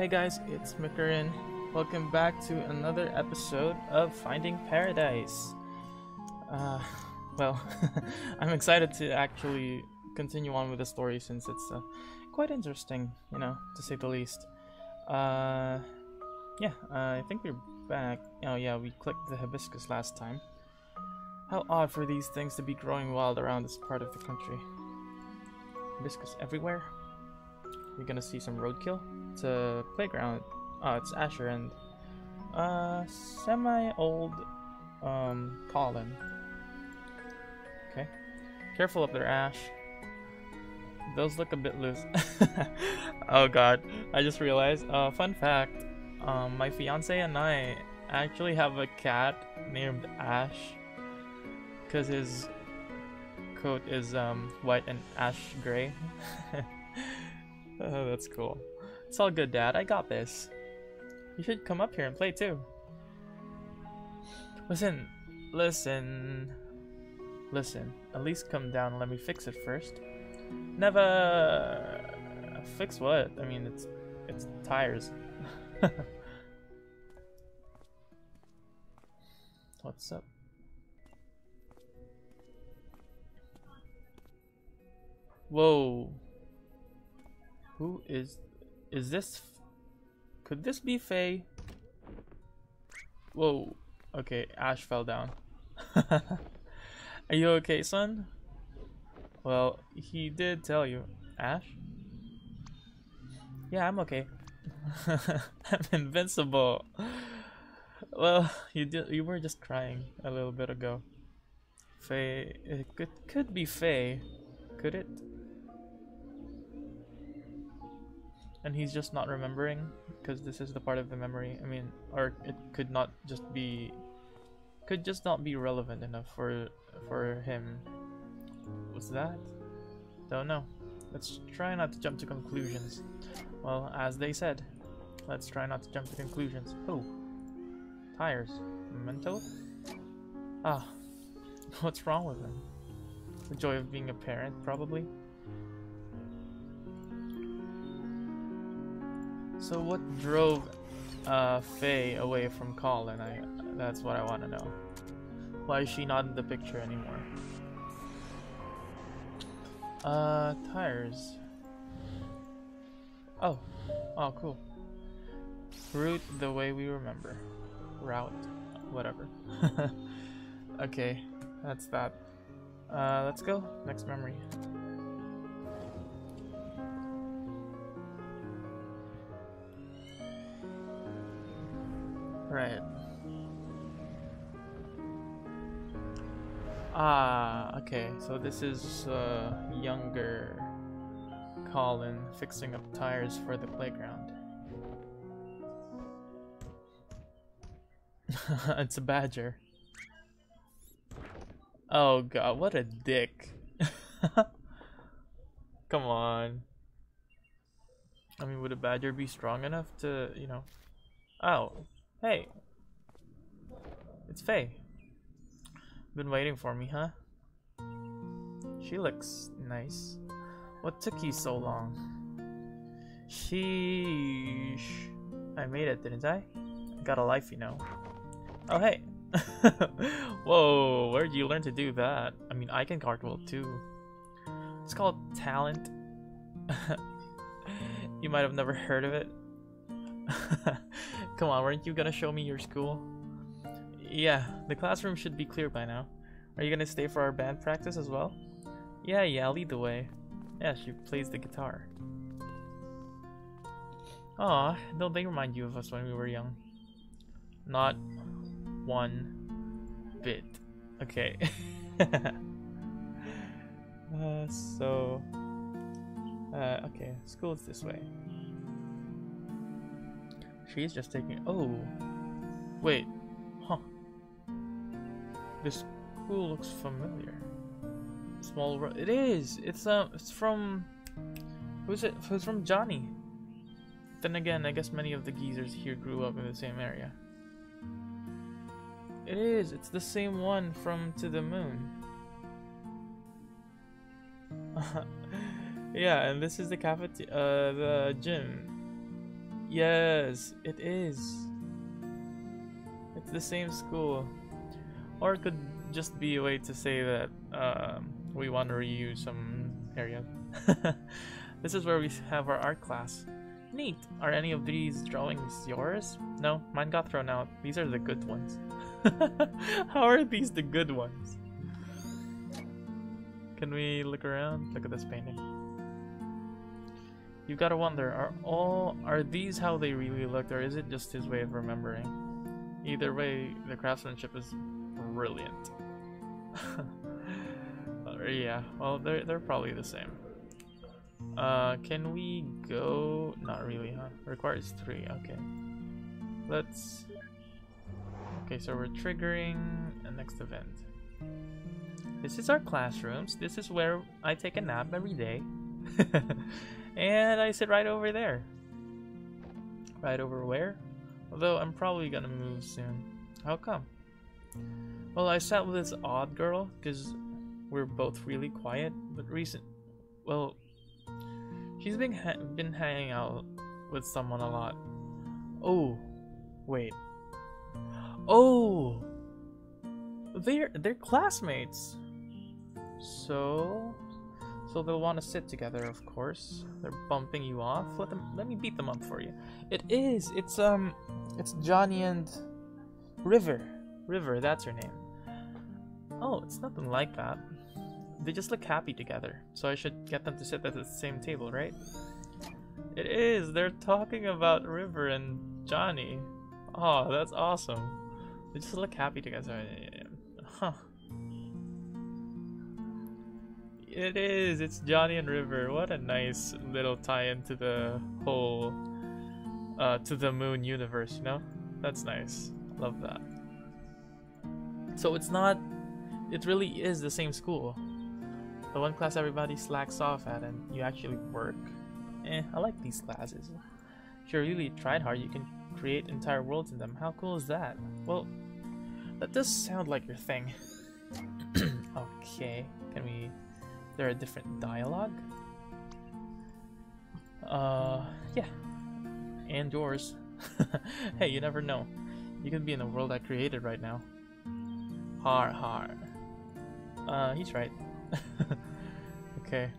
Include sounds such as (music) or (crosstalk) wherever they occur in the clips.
Hey guys, it's Mikorin. Welcome back to another episode of Finding Paradise. Uh, (laughs) well, (laughs) I'm excited to actually continue on with the story since it's uh, quite interesting, you know, to say the least. Uh, yeah, uh, I think we're back. Oh yeah, we clicked the hibiscus last time. How odd for these things to be growing wild around this part of the country. Hibiscus everywhere. We're gonna see some roadkill. A playground. Oh, it's Asher and uh semi-old um Colin. Okay. Careful up there, Ash. Those look a bit loose. (laughs) oh god, I just realized. Uh, fun fact: um, my fiance and I actually have a cat named Ash, cause his coat is um white and ash gray. (laughs) oh, that's cool. It's all good, Dad. I got this. You should come up here and play too. Listen, listen, listen. At least come down and let me fix it first. Never fix what? I mean, it's it's tires. (laughs) What's up? Whoa. Who is is this could this be Faye? Whoa. Okay, Ash fell down. (laughs) Are you okay, son? Well, he did tell you. Ash? Yeah, I'm okay. (laughs) I'm invincible. Well, you did. You were just crying a little bit ago. Faye, it could could be Faye, could it? And he's just not remembering because this is the part of the memory. I mean, or it could not just be, could just not be relevant enough for for him. What's that? Don't know. Let's try not to jump to conclusions. Well, as they said, let's try not to jump to conclusions. Oh, tires. Mental? Ah, (laughs) what's wrong with him? The joy of being a parent, probably. So what drove uh, Faye away from Colin? I that's what I want to know. Why is she not in the picture anymore? Uh, tires. Oh, oh, cool. Route the way we remember. Route, whatever. (laughs) okay, that's that. Uh, let's go. Next memory. Right. Ah, okay. So this is uh, younger Colin fixing up tires for the playground. (laughs) it's a badger. Oh god, what a dick. (laughs) Come on. I mean, would a badger be strong enough to, you know... Oh, Hey. It's Faye. Been waiting for me, huh? She looks nice. What took you so long? Sheesh. I made it, didn't I? Got a life, you know. Oh, hey. (laughs) Whoa, where'd you learn to do that? I mean, I can cartwheel too. It's called talent. (laughs) you might have never heard of it. (laughs) Come on, weren't you gonna show me your school? Yeah, the classroom should be clear by now. Are you gonna stay for our band practice as well? Yeah, yeah, I'll lead the way. Yeah, she plays the guitar. Aw, don't they remind you of us when we were young? Not one bit. Okay. (laughs) uh, so... Uh, okay, school's this way. She's just taking. Oh, wait, huh? This school looks familiar. Small. It is. It's um. It's from. Who's it? Who's from Johnny? Then again, I guess many of the geezers here grew up in the same area. It is. It's the same one from To the Moon. (laughs) yeah, and this is the cafeteria, uh, the gym Yes, it is. It's the same school. Or it could just be a way to say that um, we want to reuse some area. (laughs) this is where we have our art class. Neat. Are any of these drawings yours? No, mine got thrown out. These are the good ones. (laughs) How are these the good ones? Can we look around? Look at this painting. You gotta wonder, are all are these how they really looked, or is it just his way of remembering? Either way, the craftsmanship is brilliant. (laughs) yeah, well, they're they're probably the same. Uh, can we go? Not really, huh? Requires three. Okay. Let's. Okay, so we're triggering a next event. This is our classrooms. This is where I take a nap every day. (laughs) and I sit right over there. Right over where? Although I'm probably gonna move soon. How come? Well, I sat with this odd girl because we're both really quiet, but recent. Well, she's been ha been hanging out with someone a lot. Oh, wait. Oh, they're they're classmates. So, so they'll want to sit together, of course. They're bumping you off. Let them. Let me beat them up for you. It is. It's um. It's Johnny and River. River. That's her name. Oh, it's nothing like that. They just look happy together. So I should get them to sit at the same table, right? It is. They're talking about River and Johnny. Oh, that's awesome. They just look happy together. Huh. It is. It's Johnny and River. What a nice little tie-in to the whole, uh, to the Moon universe. You know, that's nice. Love that. So it's not. It really is the same school. The one class everybody slacks off at, and you actually work. Eh, I like these classes. If you really tried hard, you can create entire worlds in them. How cool is that? Well, that does sound like your thing. (coughs) okay, can we there a different dialogue? Uh, yeah. And yours. (laughs) hey, you never know. You could be in the world I created right now. Har har. Uh, he's right. (laughs) okay.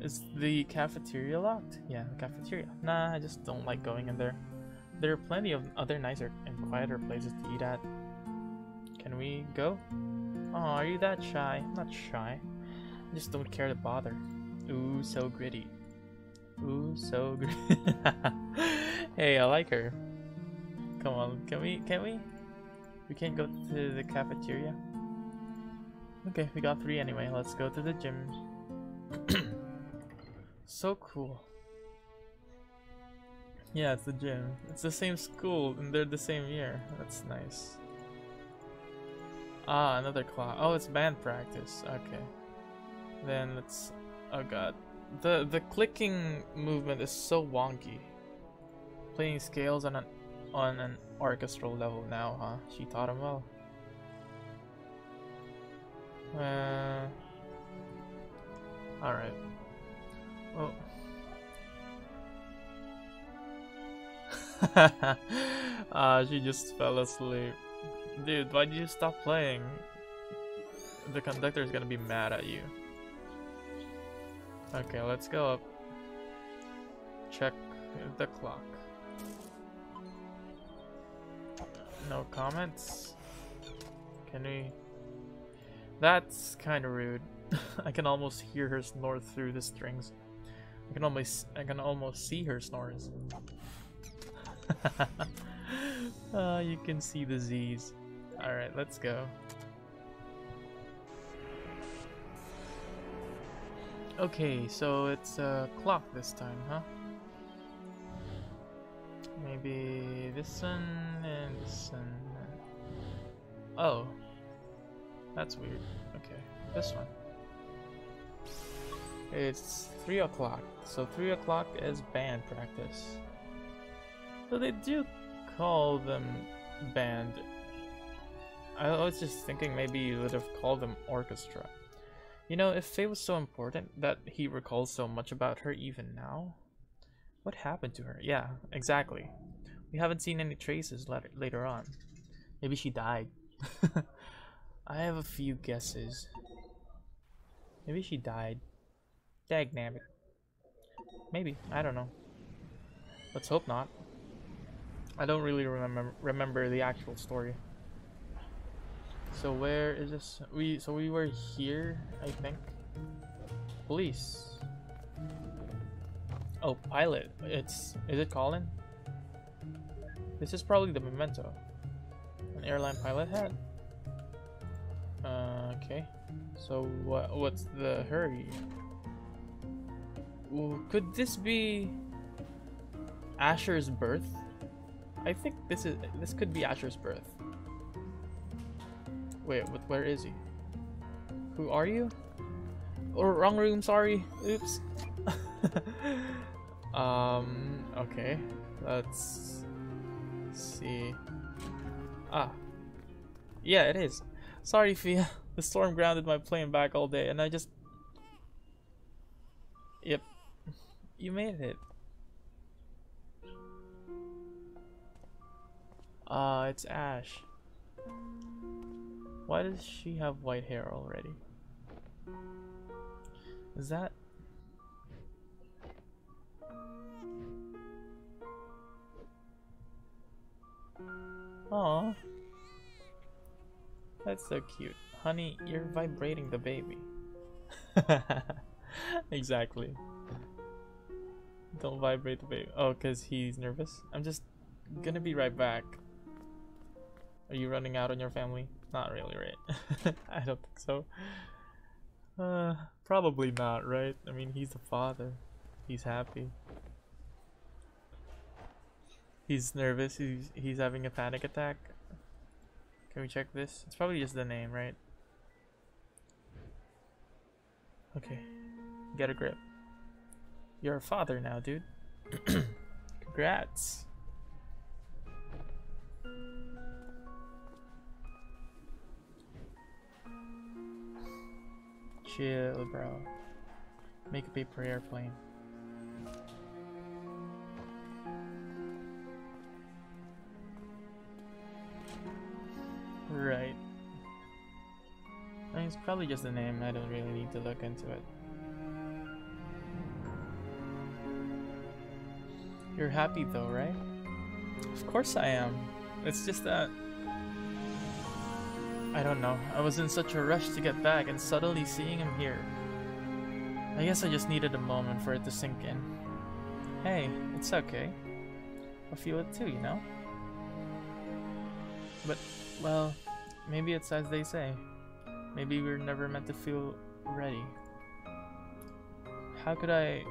Is the cafeteria locked? Yeah, the cafeteria. Nah, I just don't like going in there. There are plenty of other nicer and quieter places to eat at. Can we go? Oh, are you that shy? I'm not shy. I just don't care to bother. Ooh, so gritty. Ooh, so gritty. (laughs) hey, I like her. Come on, can we? Can we? We can't go to the cafeteria. Okay, we got three anyway. Let's go to the gym. (clears throat) so cool. Yeah, it's the gym. It's the same school, and they're the same year. That's nice. Ah, another class. Oh, it's band practice. Okay. Then let's... Oh god. The, the clicking movement is so wonky. Playing scales on an, on an orchestral level now, huh? She taught him well. Uh... Alright. (laughs) Ah, uh, she just fell asleep. Dude, why did you stop playing? The conductor is gonna be mad at you. Okay, let's go up. Check the clock. No comments? Can we... That's kind of rude. (laughs) I can almost hear her snore through the strings. I can almost I can almost see her snores. uh, (laughs) you can see the Z's. Alright, let's go. Okay, so it's a clock this time, huh? Maybe this one and this one. Oh. That's weird. Okay, this one. It's 3 o'clock, so 3 o'clock is band practice. So they do call them band. I was just thinking maybe you would have called them orchestra. You know, if Faye was so important that he recalls so much about her even now, What happened to her? Yeah, exactly. We haven't seen any traces later, later on. Maybe she died. (laughs) I have a few guesses. Maybe she died. Dagnabbit. Maybe. I don't know. Let's hope not. I don't really remember remember the actual story. So where is this? We so we were here, I think. Police. Oh, pilot. It's is it Colin? This is probably the memento. An airline pilot hat. Uh, okay. So what? What's the hurry? Well, could this be Asher's birth? I think this is this could be Asher's birth. Wait, where is he? Who are you? Oh, wrong room. Sorry. Oops. (laughs) um. Okay. Let's see. Ah. Yeah, it is. Sorry, Faye. (laughs) The storm grounded my plane back all day, and I just. Yep. You made it. Uh, it's Ash. Why does she have white hair already? Is that... Oh, That's so cute. Honey, you're vibrating the baby. (laughs) exactly. Don't vibrate the baby. Oh, because he's nervous? I'm just gonna be right back. Are you running out on your family? Not really, right? (laughs) I don't think so. Uh, probably not, right? I mean, he's the father. He's happy. He's nervous. He's he's having a panic attack. Can we check this? It's probably just the name, right? Okay. Get a grip. You're a father now, dude. (clears throat) Congrats. Chill, bro. Make a paper airplane. Right. I mean, it's probably just a name. I don't really need to look into it. You're happy though, right? Of course I am. It's just that I don't know. I was in such a rush to get back and suddenly seeing him here. I guess I just needed a moment for it to sink in. Hey, it's okay. I feel it too, you know? But, well, maybe it's as they say. Maybe we're never meant to feel ready. How could I...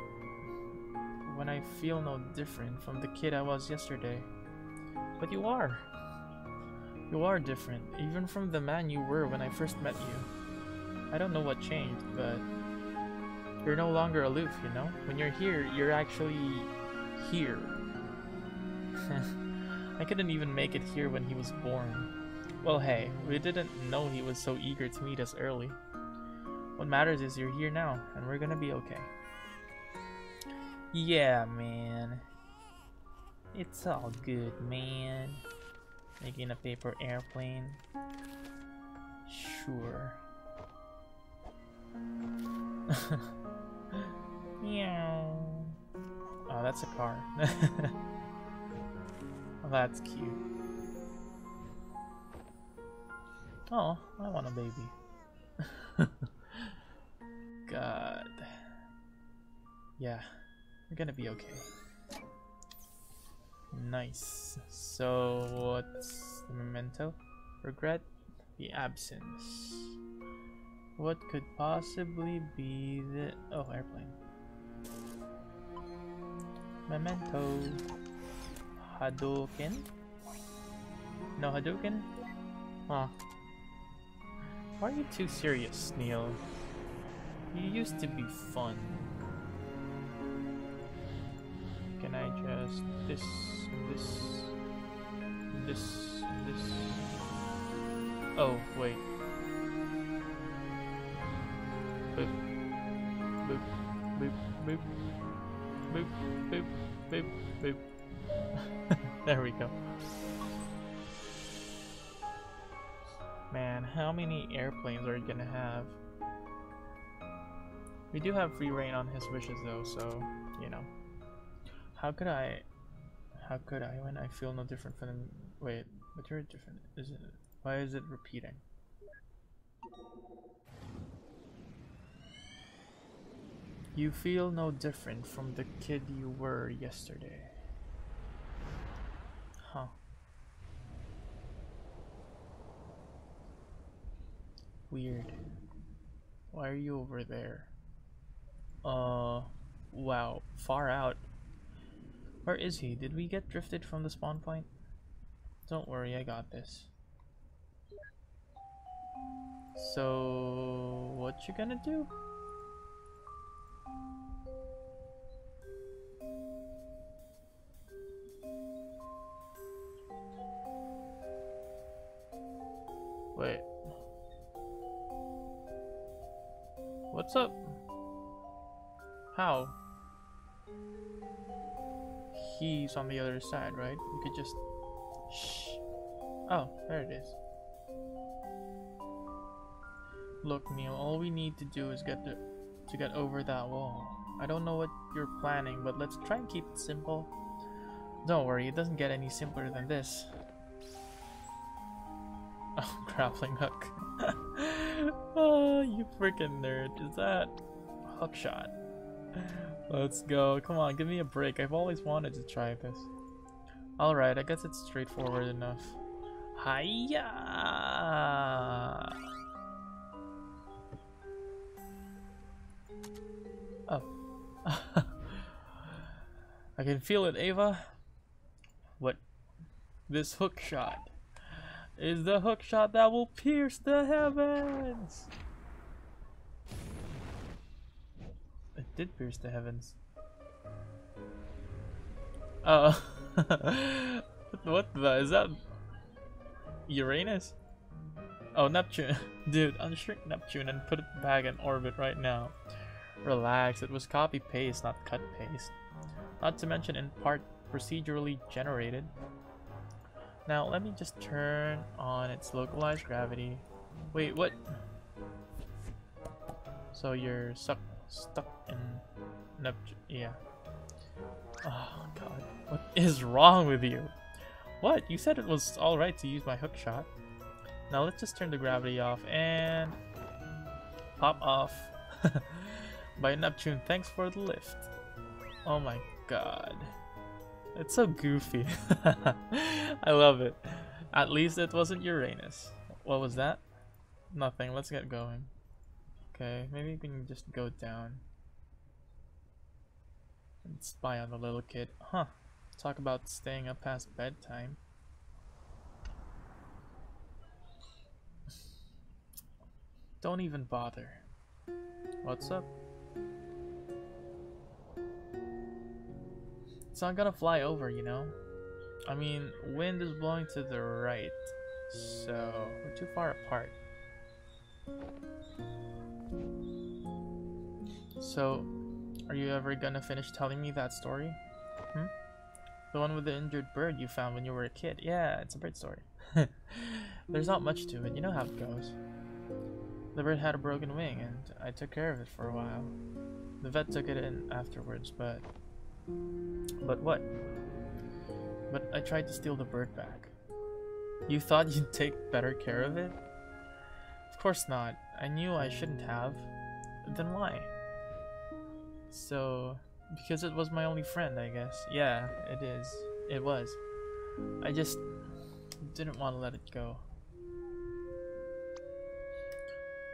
when I feel no different from the kid I was yesterday? But you are! You are different, even from the man you were when I first met you. I don't know what changed, but you're no longer aloof, you know? When you're here, you're actually here. (laughs) I couldn't even make it here when he was born. Well, hey, we didn't know he was so eager to meet us early. What matters is you're here now, and we're gonna be okay. Yeah, man. It's all good, man. Making a paper airplane. Sure. (laughs) Meow. Oh, that's a car. (laughs) oh, that's cute. Oh, I want a baby. (laughs) God. Yeah, we're gonna be okay. Nice. So, what's the memento? Regret the absence. What could possibly be the... Oh, airplane. Memento. Hadouken? No Hadouken? Huh. Why are you too serious, Neil? You used to be fun. Can I just... this this, this, this. Oh, wait. Boop, boop, boop, boop, boop, boop, boop, boop. (laughs) there we go. Man, how many airplanes are you gonna have? We do have free reign on his wishes though, so, you know. How could I... How could I when I feel no different from... Wait, but you're different. Is it... Why is it repeating? You feel no different from the kid you were yesterday. Huh. Weird. Why are you over there? Uh, wow, far out. Where is he? Did we get drifted from the spawn point? Don't worry, I got this. So, what you gonna do? Wait. What's up? How? He's on the other side, right? We could just... Shh. Oh, there it is. Look, Neil, all we need to do is get the, to get over that wall. I don't know what you're planning, but let's try and keep it simple. Don't worry, it doesn't get any simpler than this. (laughs) Oh, grappling hook. oh, (laughs) you freaking nerd. Is that hook shot? Let's go. Come on, give me a break. I've always wanted to try this. Alright, I guess it's straightforward enough. Hiya! Oh. (laughs) I can feel it, Eva. What? This hook shot is the hook shot that will pierce the heavens. Did pierce the heavens. Oh. (laughs) what the? Is that Uranus? Oh, Neptune. (laughs) Dude, unshrink Neptune and put it back in orbit right now. Relax, it was copy paste, not cut paste. Not to mention in part procedurally generated. Now let me just turn on its localized gravity. Wait, what? So you're stuck, stuck in Neptune, yeah. Oh god, what is wrong with you? What? You said it was alright to use my hook shot. Now let's just turn the gravity off and pop off. (laughs) by Neptune. Thanks for the lift. Oh my god. It's so goofy. (laughs) I love it. At least it wasn't Uranus. What was that? Nothing. Let's get going. Okay, maybe we can just go down. And spy on the little kid. Huh. Talk about staying up past bedtime. (sighs) Don't even bother. What's up? It's not gonna fly over, you know? I mean, wind is blowing to the right, so we're too far apart. So, are you ever gonna finish telling me that story? Hmm? The one with the injured bird you found when you were a kid. Yeah, it's a bird story. (laughs) There's not much to it, you know how it goes. The bird had a broken wing, and I took care of it for a while. The vet took it in afterwards, but but what? But I tried to steal the bird back. You thought (laughs) you'd take better care of it? Of course not. I knew I shouldn't have. Then why? So, because it was my only friend, I guess. Yeah, it is. It was. I just didn't want to let it go.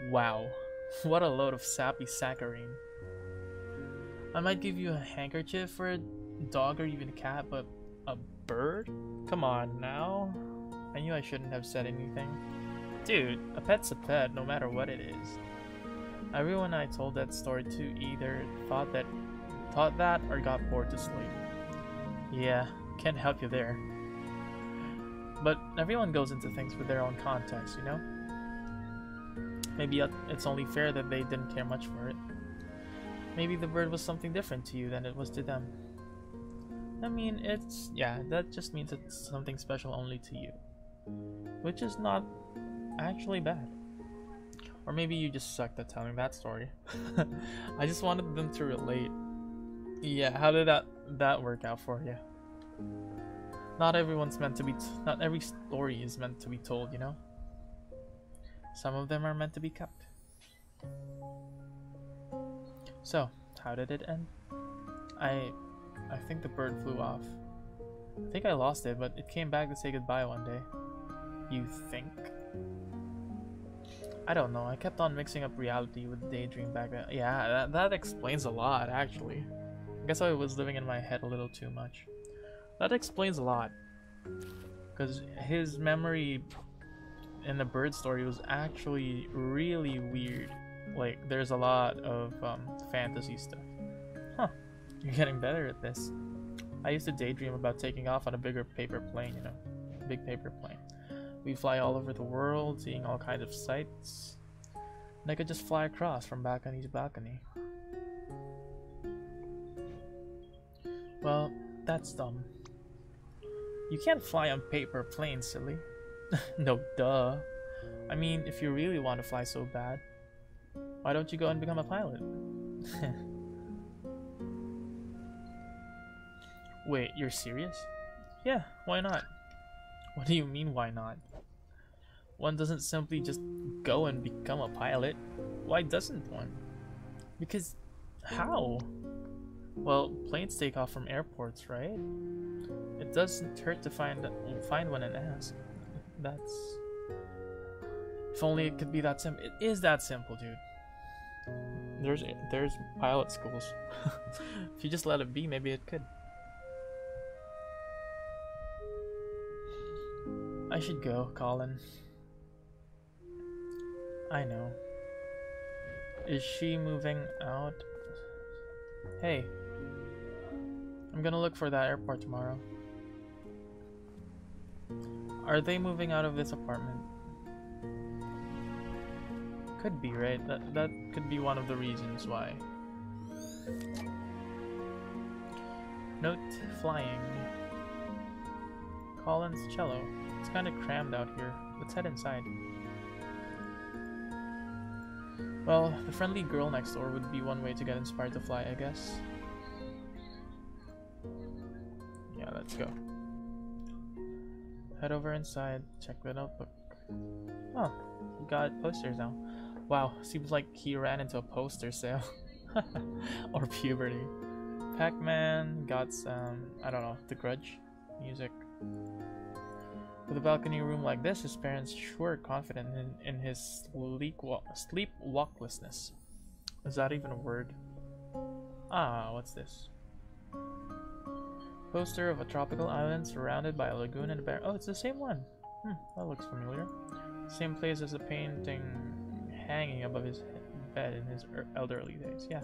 Wow. (laughs) What a load of sappy saccharine. I might give you a handkerchief for a dog or even a cat, but a bird? Come on now. I knew I shouldn't have said anything. Dude, a pet's a pet, no matter what it is. Everyone I told that story to either thought that thought that or got bored to sleep. Yeah, can't help you there. But everyone goes into things with their own context, you know? Maybe uh, it's only fair that they didn't care much for it. Maybe the bird was something different to you than it was to them. I mean, it's... yeah, that just means it's something special only to you. Which is not actually bad. Or maybe you just sucked at telling that story. (laughs) I just wanted them to relate. Yeah, how did that that work out for you? Not everyone's meant to be not every story is meant to be told, you know? Some of them are meant to be kept. So, how did it end? I I think the bird flew off. I think I lost it, but it came back to say goodbye one day. You think? I don't know. I kept on mixing up reality with daydream back then. Yeah, that, that explains a lot, actually. I guess I was living in my head a little too much. That explains a lot. Because his memory in the bird story was actually really weird. Like, there's a lot of um, fantasy stuff. Huh. You're getting better at this. I used to daydream about taking off on a bigger paper plane, you know. Big paper plane. We fly all over the world, seeing all kinds of sights. And I could just fly across from balcony to balcony. Well, that's dumb. You can't fly on paper planes, silly. (laughs) no, duh. I mean, if you really want to fly so bad, why don't you go and become a pilot? (laughs) Wait, you're serious? Yeah, why not? What do you mean, why not? One doesn't simply just go and become a pilot. Why doesn't one? Because how? Well, planes take off from airports, right? It doesn't hurt to find find one and ask. That's if only it could be that simple. It is that simple, dude. There's there's pilot schools. (laughs) if you just let it be, maybe it could. I should go, Colin. I know. Is she moving out? Hey. I'm gonna look for that airport tomorrow. Are they moving out of this apartment? Could be, right? That, that could be one of the reasons why. Note, flying. Colin's cello. It's kind of crammed out here. Let's head inside. Well, the friendly girl next door would be one way to get inspired to fly, I guess. Yeah, let's go. Head over inside, check the notebook. Oh, we got posters now. Wow, seems like he ran into a poster sale. (laughs) or puberty. Pac-Man got some, I don't know, The Grudge music. With a balcony room like this, his parents sure confident in, in his sleep sleepwalklessness. Is that even a word? Ah, what's this? Poster of a tropical island surrounded by a lagoon and a bear. Oh, it's the same one. Hmm, that looks familiar. Same place as the painting hanging above his bed in his er, elderly days. Yeah.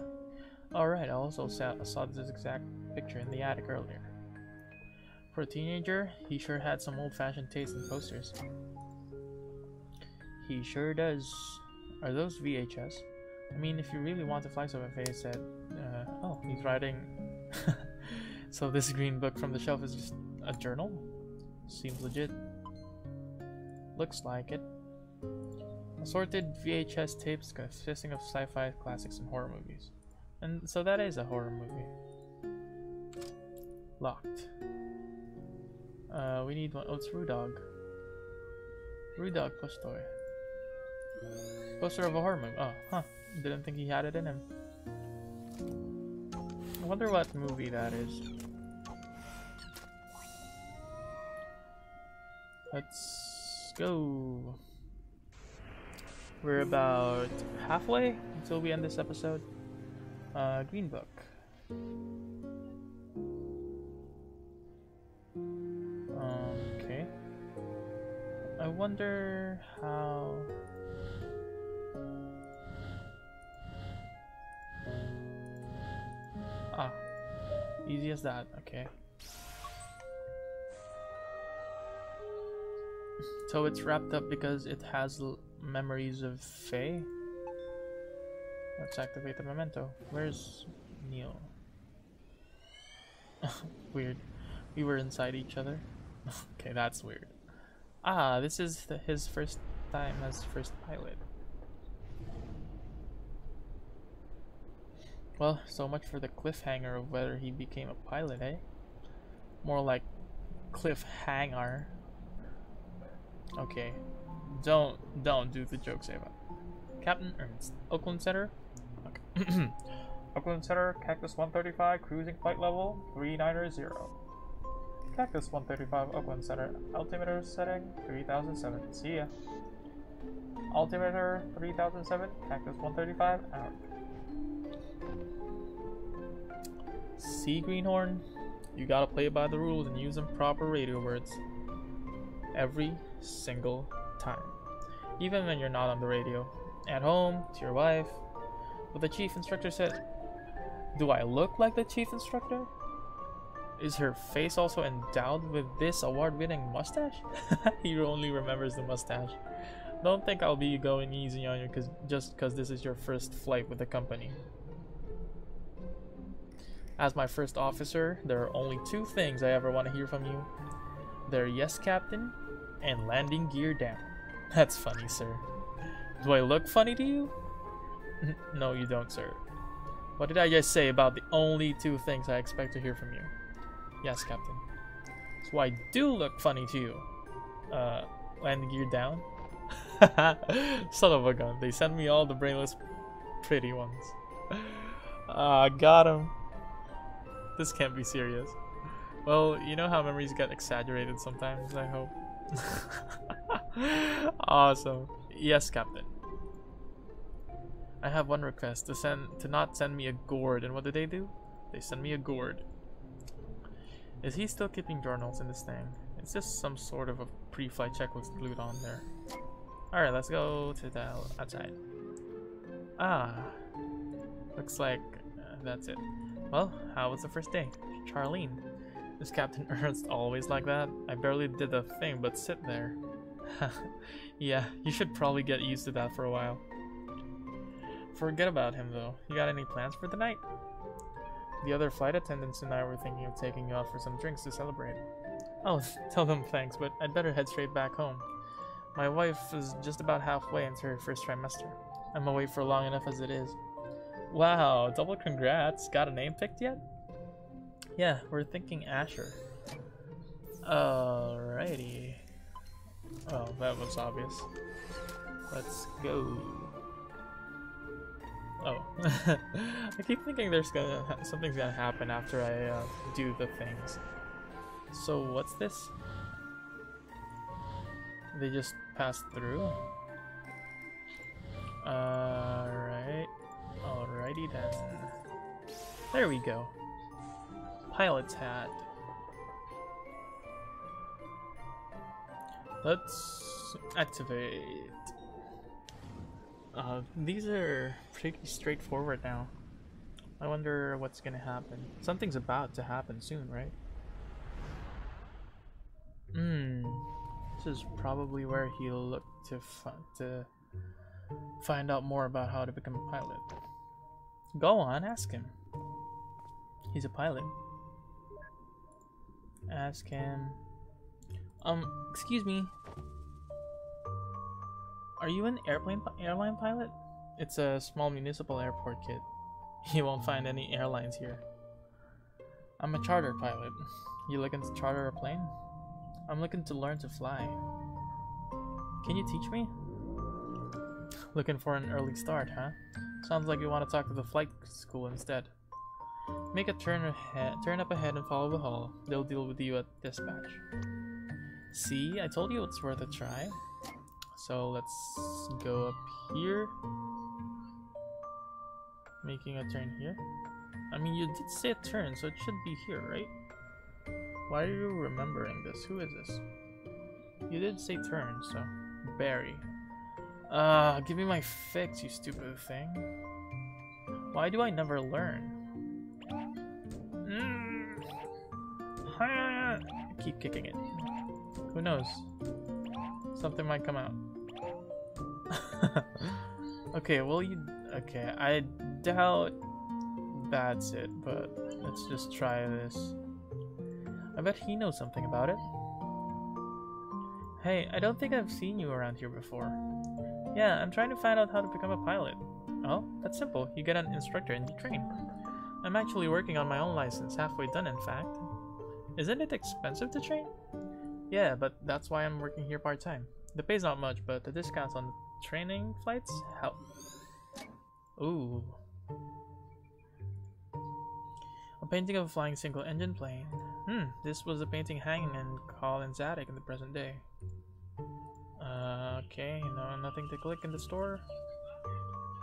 Alright, I also saw, saw this exact picture in the attic earlier. For a teenager, he sure had some old-fashioned taste in posters. He sure does. Are those VHS? I mean, if you really want to fly so he said, uh, oh, he's writing. (laughs) so this green book from the shelf is just a journal? Seems legit. Looks like it. Assorted VHS tapes consisting of sci-fi classics and horror movies. And so that is a horror movie. Locked. Uh, we need one. Oh, it's Rudog. Rudog plush toy. Poster of a horror movie. Oh, huh. Didn't think he had it in him. I wonder what movie that is. Let's go. We're about halfway until we end this episode. Uh, Green Book. I wonder how... Ah, easy as that, okay. So it's wrapped up because it has memories of Faye? Let's activate the memento. Where's Neil? (laughs) weird. We were inside each other. (laughs) okay, that's weird. Ah, this is the, his first time as first pilot. Well, so much for the cliffhanger of whether he became a pilot, eh? More like cliffhanger. Okay. Don't don't do the jokes, Eva. Captain Ernst, Oakland Center. Okay. (clears throat) Oakland Center, Cactus 135, cruising flight level 390. Cactus 135, Oakland Center, altimeter setting 3007. See ya. Altimeter 3007, Cactus 135, out. See, Greenhorn? You gotta play by the rules and use them proper radio words. Every single time. Even when you're not on the radio. At home, to your wife. But the chief instructor said, Do I look like the chief instructor? Is her face also endowed with this award-winning mustache? (laughs) he only remembers the mustache. Don't think I'll be going easy on you cause, just because this is your first flight with the company. As my first officer, there are only two things I ever want to hear from you. They're yes, captain, and landing gear down. (laughs) That's funny, sir. Do I look funny to you? (laughs) no, you don't, sir. What did I just say about the only two things I expect to hear from you? Yes, Captain. So I do look funny to you. Uh, landing gear down? (laughs) Son of a gun. They send me all the brainless pretty ones. Ah, uh, got him. This can't be serious. Well, you know how memories get exaggerated sometimes, I hope. (laughs) awesome. Yes, Captain. I have one request to send to not send me a gourd. And what do they do? They send me a gourd. Is he still keeping journals in this thing? It's just some sort of a pre-flight checklist glued on there. Alright, let's go to the outside. Ah. Looks like uh, that's it. Well, how was the first day? Charlene. Is Captain (laughs) Ernst always like that? I barely did a thing but sit there. (laughs) yeah, you should probably get used to that for a while. Forget about him though. You got any plans for the night? The other flight attendants and I were thinking of taking out for some drinks to celebrate. Oh, (laughs) tell them thanks, but I'd better head straight back home. My wife is just about halfway into her first trimester. I'm away for long enough as it is. Wow, double congrats. Got a name picked yet? Yeah, we're thinking Asher. Alrighty. Oh, that was obvious. Let's go. Oh, (laughs) I keep thinking there's gonna something's gonna happen after I uh, do the things. So what's this? They just passed through. Alright, alrighty then. There we go. Pilot's hat. Let's activate. Uh, these are pretty straightforward now. I wonder what's gonna happen. Something's about to happen soon, right? Hmm. This is probably where he'll look to to find out more about how to become a pilot. Go on, ask him. He's a pilot. Ask him. Um, excuse me. Are you an airplane airline pilot? It's a small municipal airport kit. (laughs) You won't find any airlines here. I'm a charter pilot. You looking to charter a plane? I'm looking to learn to fly. Can you teach me? Looking for an early start, huh? Sounds like you want to talk to the flight school instead. Make a turn ahead, turn up ahead and follow the hall. They'll deal with you at dispatch. See, I told you it's worth a try. So let's go up here. Making a turn here. I mean, you did say turn, so it should be here, right? Why are you remembering this? Who is this? You did say turn, so... Barry. Uh, give me my fix, you stupid thing. Why do I never learn? Mm. (laughs) Keep kicking it. Who knows? Something might come out. (laughs) okay, well you Okay, I doubt that's it, but let's just try this. I bet he knows something about it. Hey, I don't think I've seen you around here before. Yeah, I'm trying to find out how to become a pilot. Oh, that's simple. You get an instructor and you train. I'm actually working on my own license, halfway done in fact. Isn't it expensive to train? Yeah, but that's why I'm working here part-time. The pay's not much, but the discounts on training flights help. Ooh. A painting of a flying single-engine plane. Hmm, this was a painting hanging in Colin's attic in the present day. Uh, okay, no, nothing to click in the store.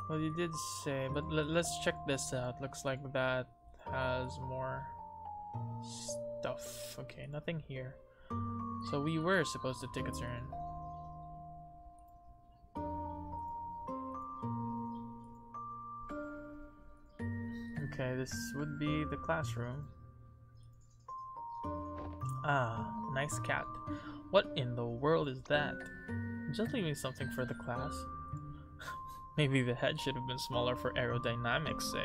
Well, you did say, but let's check this out. Looks like that has more stuff. Okay, nothing here. So we were supposed to take a turn. Okay, this would be the classroom. Ah, nice cat. What in the world is that? Just leaving something for the class. (laughs) Maybe the head should have been smaller for aerodynamics sake.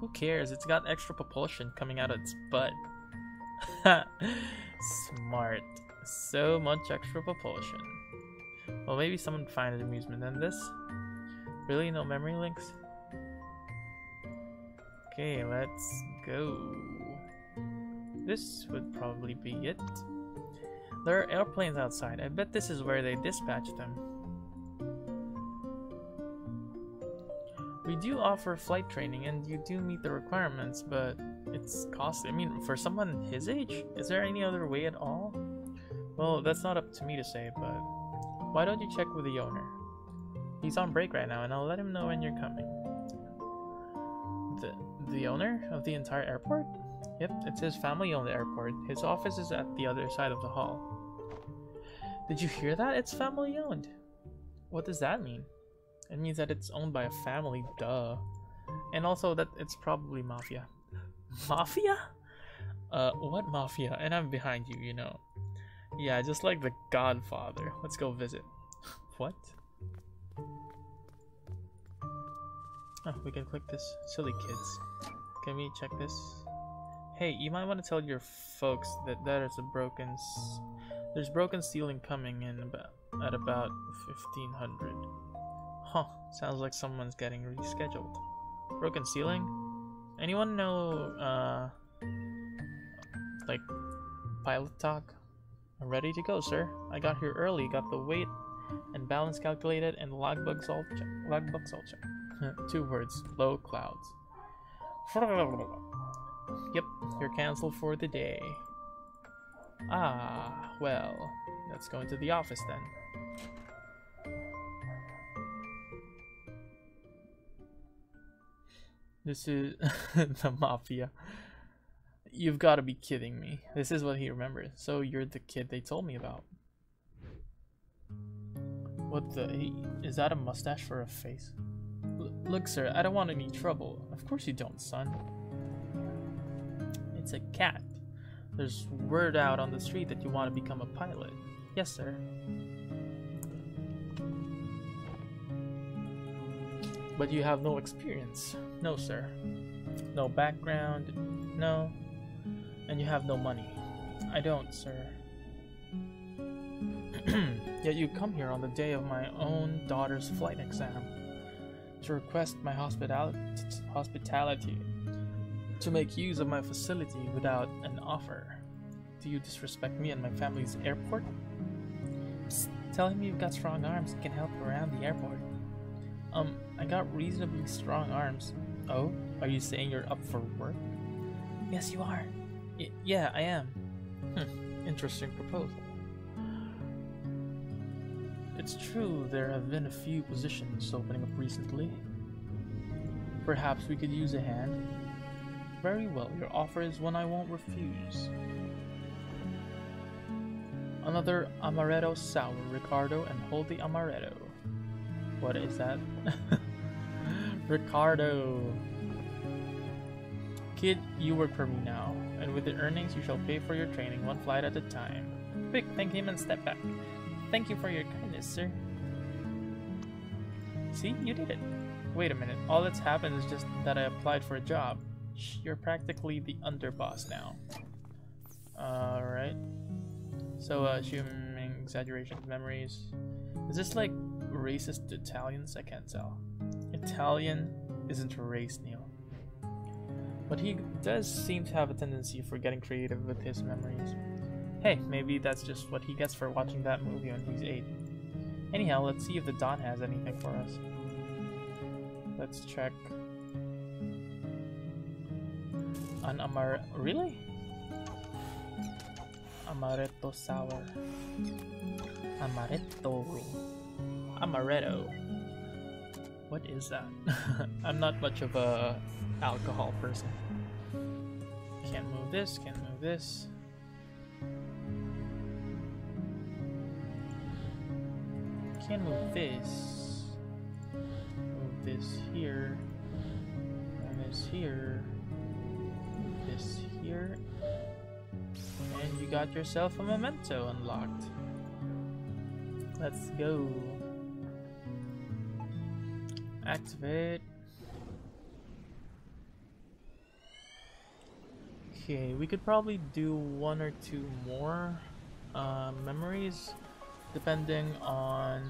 Who cares? It's got extra propulsion coming out of its butt. (laughs) Smart. So much extra propulsion. Well, maybe someone find amusement in this. Really? No memory links? Okay, let's go. This would probably be it. There are airplanes outside. I bet this is where they dispatch them. We do offer flight training and you do meet the requirements, but it's costly. I mean, for someone his age, is there any other way at all? Well, that's not up to me to say, but why don't you check with the owner? He's on break right now and I'll let him know when you're coming. The, the owner of the entire airport? Yep, it's his family-owned airport. His office is at the other side of the hall. Did you hear that? It's family-owned. What does that mean? It means that it's owned by a family, duh. And also that it's probably mafia. Mafia? Uh, what mafia? And I'm behind you, you know. Yeah, just like the Godfather. Let's go visit. (laughs) what? Oh, we can click this. Silly kids. Can we check this? Hey, you might want to tell your folks that there's a broken... there's broken ceiling coming in about, at about 1500. Huh, sounds like someone's getting rescheduled. Broken ceiling? Anyone know, uh, like, pilot talk? I'm ready to go, sir. I got here early, got the weight and balance calculated, and logbook all check. Logbook all check. (laughs) Two words, low clouds. (laughs) Yep, you're canceled for the day. Ah, well, let's go into the office then. This is (laughs) the mafia. You've got to be kidding me. This is what he remembers. So you're the kid they told me about. What the? Is that a mustache for a face? L look, sir, I don't want any trouble. Of course you don't, son. It's a cat. There's word out on the street that you want to become a pilot. Yes, sir. But you have no experience. No, sir. No background. No. And you have no money. I don't, sir. (clears throat) Yet you come here on the day of my own daughter's flight exam to request my hospitality, hospitality to make use of my facility without an offer. Do you disrespect me and my family's airport? Psst, tell him you've got strong arms and can help around the airport. Um, I got reasonably strong arms. Oh, are you saying you're up for work? Yes, you are. Y yeah, I am. Hm, interesting proposal. It's true there have been a few positions opening up recently. Perhaps we could use a hand. Very well, your offer is one I won't refuse. Another amaretto sour, Ricardo, and hold the amaretto. What is that? (laughs) Ricardo. Kid, you work for me now, and with the earnings you shall pay for your training one flight at a time. Quick, thank him and step back. Thank you for your kindness, sir. See, you did it. Wait a minute, all that's happened is just that I applied for a job. Shh, You're practically the underboss now. Alright. So, uh, assuming exaggeration of memories. Is this like racist Italians? I can't tell. Italian isn't a race, Neil. But he does seem to have a tendency for getting creative with his memories. Hey, maybe that's just what he gets for watching that movie when he's 8. Anyhow, let's see if the Don has anything for us. Let's check. An Amar... Really? Amaretto sour. Amaretto. Amaretto. What is that? (laughs) I'm not much of a alcohol person. Can't move this, can't move this. Can't move this. Move this here. This here. Move this here. And you got yourself a memento unlocked. Let's go. Activate. Okay, we could probably do one or two more uh, memories depending on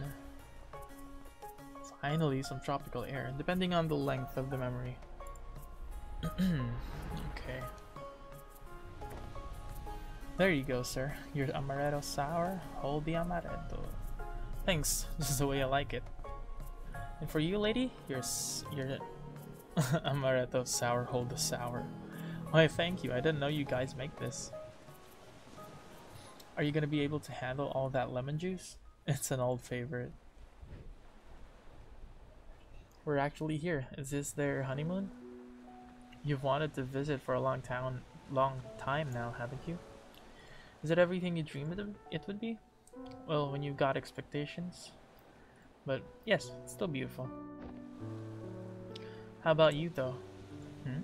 finally some tropical air depending on the length of the memory. (clears throat) Okay. There you go sir. Your amaretto sour? Hold the amaretto. Thanks (laughs) this is the way I like it and for you lady your your (laughs) amaretto sour hold the sour why thank you I didn't know you guys make this are you gonna be able to handle all that lemon juice? (laughs) It's an old favorite. We're actually here. Is this their honeymoon? You've wanted to visit for a long time, long time now, haven't you? Is it everything you dreamed it would be? Well, when you've got expectations. But yes, it's still beautiful. How about you though? Hmm?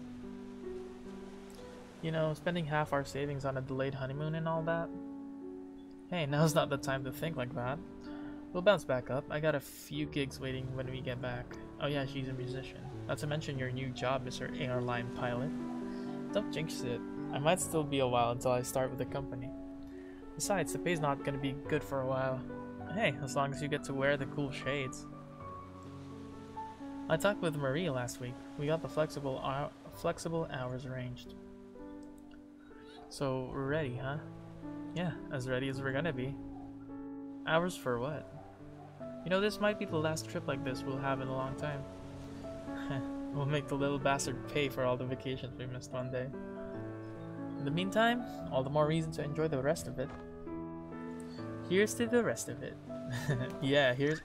You know, spending half our savings on a delayed honeymoon and all that? Hey, (laughs) now's not the time to think like that. We'll bounce back up. I got a few gigs waiting when we get back. Oh yeah, she's a musician. Not to mention your new job, Mr. Airline Pilot. Don't jinx it. I might still be a while until I start with the company. Besides, the pay's not gonna be good for a while. Hey, as long as you get to wear the cool shades. I talked with Marie last week. We got the flexible flexible hours arranged. So, we're ready, huh? Yeah, as ready as we're gonna be. Hours for what? You know, this might be the last trip like this we'll have in a long time. (laughs) we'll make the little bastard pay for all the vacations we missed one day. In the meantime, all the more reason to enjoy the rest of it. Here's to the rest of it. (laughs) yeah, here's...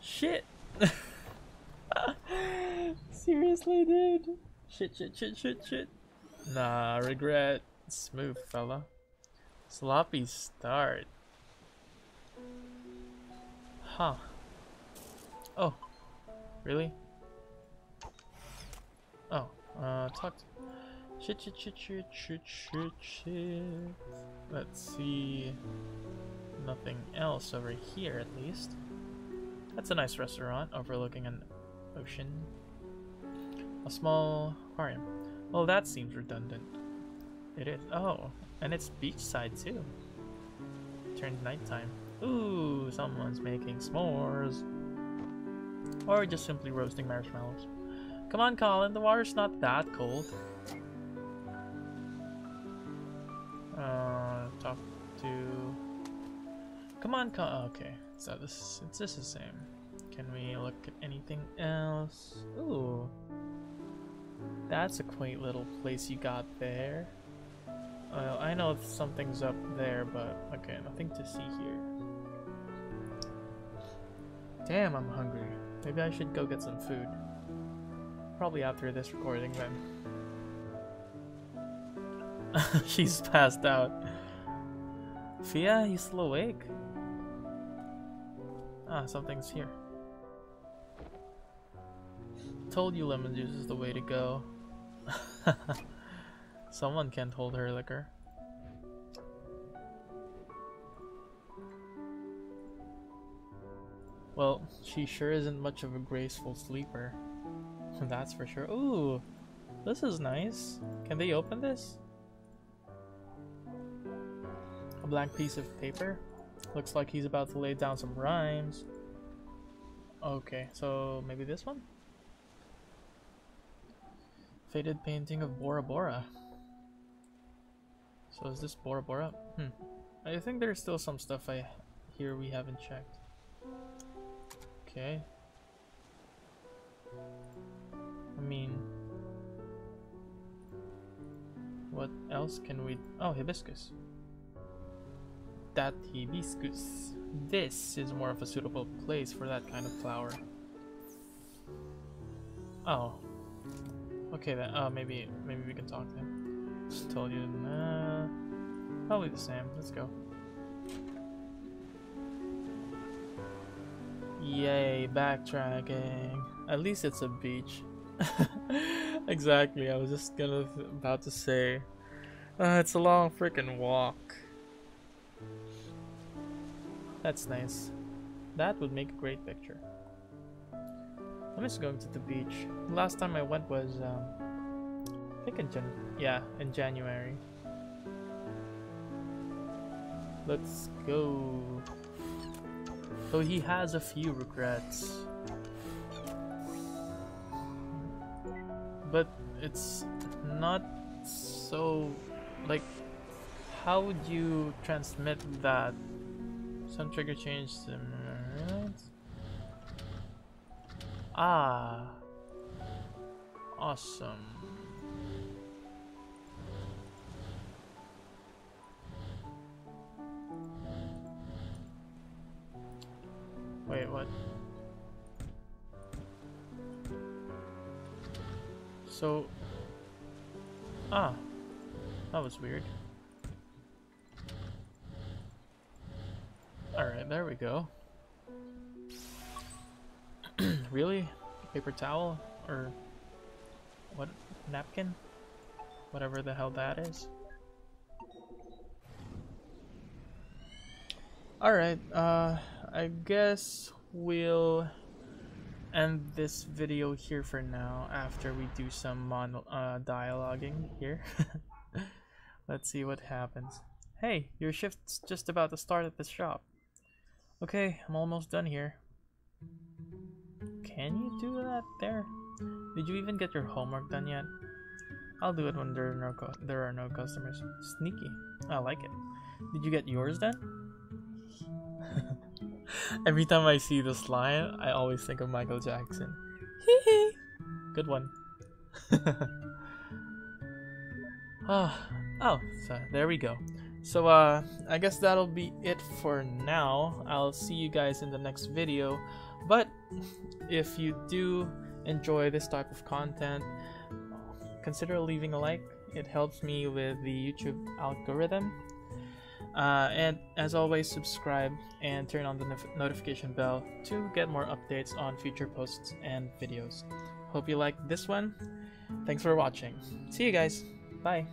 Shit! (laughs) Seriously, dude? Shit, shit, shit, shit, shit. Nah, regret. Smooth, fella. Sloppy start. Huh. Oh. Really? Oh. Uh, talk to... Shit, shit, shit, shit, shit, shit, shit. Let's see. Nothing else over here, at least. That's a nice restaurant overlooking an ocean. A small aquarium. Well, that seems redundant. It is. Oh, and it's beachside too. Turned nighttime. Ooh, someone's making s'mores. Or just simply roasting marshmallows. Come on, Colin, the water's not that cold. Uh, talk to... Come on, Colin. Okay, so this, it's just the same. Can we look at anything else? Ooh. That's a quaint little place you got there. Uh, I know something's up there, but okay, nothing to see here. Damn, I'm hungry. Maybe I should go get some food. Probably after this recording then. (laughs) She's passed out. Fia, you still awake? Ah, something's here. Told you lemon juice is the way to go. (laughs) Someone can't hold her liquor. Well, she sure isn't much of a graceful sleeper. (laughs) That's for sure. Ooh, this is nice. Can they open this? A blank piece of paper. Looks like he's about to lay down some rhymes. Okay, so maybe this one? Faded painting of Bora Bora. So is this Bora Bora? Hmm. I think there's still some stuff I here we haven't checked. Okay. I mean, what else can we? Oh, hibiscus. That hibiscus. This is more of a suitable place for that kind of flower. Oh. Okay then. Uh, maybe maybe we can talk him. Just told you. Nah. Probably the same. Let's go. Yay, backtracking. At least it's a beach. (laughs) exactly, I was just gonna about to say. Uh, it's a long freaking walk. That's nice. That would make a great picture. I miss going to the beach. The last time I went was, um, I think in Jan yeah, in January. Let's go. So he has a few regrets. But it's not so like how would you transmit that some trigger change to Ah awesome Wait, what? So... Ah. That was weird. There we go. (clears throat) really? Paper towel? Or... What? Napkin? Whatever the hell that is. Alright, uh... I guess we'll end this video here for now after we do some mon uh, dialoguing here. (laughs) Let's see what happens. Hey, your shift's just about to start at the shop. Okay, I'm almost done here. Can you do that there? Did you even get your homework done yet? I'll do it when there are no, there are no customers. Sneaky. I like it. Did you get yours done? (laughs) Every time I see this line, I always think of Michael Jackson. Hee (laughs) hee. Good one. oh, (laughs) oh, so there we go. So uh, I guess that'll be it for now. I'll see you guys in the next video. But if you do enjoy this type of content, consider leaving a like. It helps me with the YouTube algorithm uh, and as always, subscribe and turn on the notification bell to get more updates on future posts and videos. Hope you liked this one. Thanks for watching. See you guys. Bye.